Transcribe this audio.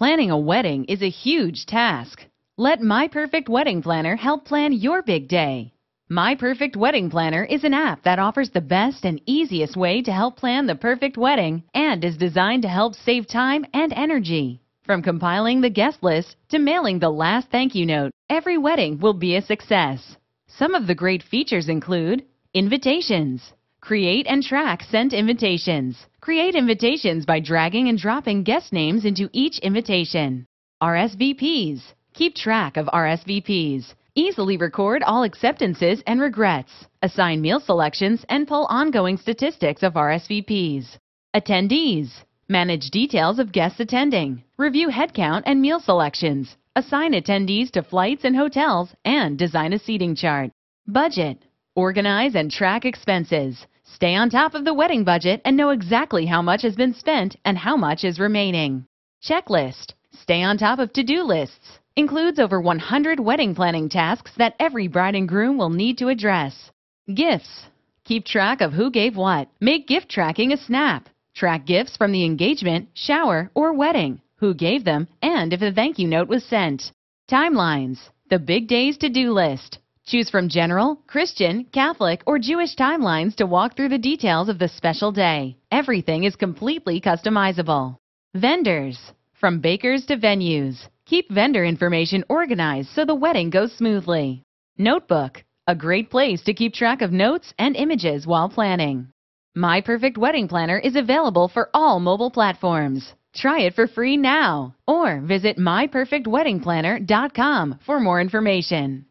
Planning a wedding is a huge task. Let My Perfect Wedding Planner help plan your big day. My Perfect Wedding Planner is an app that offers the best and easiest way to help plan the perfect wedding and is designed to help save time and energy. From compiling the guest list to mailing the last thank you note, every wedding will be a success. Some of the great features include invitations, Create and track sent invitations. Create invitations by dragging and dropping guest names into each invitation. RSVPs. Keep track of RSVPs. Easily record all acceptances and regrets. Assign meal selections and pull ongoing statistics of RSVPs. Attendees. Manage details of guests attending. Review headcount and meal selections. Assign attendees to flights and hotels and design a seating chart. Budget. Organize and track expenses. Stay on top of the wedding budget and know exactly how much has been spent and how much is remaining. Checklist. Stay on top of to-do lists. Includes over 100 wedding planning tasks that every bride and groom will need to address. Gifts. Keep track of who gave what. Make gift tracking a snap. Track gifts from the engagement, shower, or wedding, who gave them, and if a thank you note was sent. Timelines. The big day's to-do list. Choose from general, Christian, Catholic, or Jewish timelines to walk through the details of the special day. Everything is completely customizable. Vendors. From bakers to venues. Keep vendor information organized so the wedding goes smoothly. Notebook. A great place to keep track of notes and images while planning. My Perfect Wedding Planner is available for all mobile platforms. Try it for free now or visit myperfectweddingplanner.com for more information.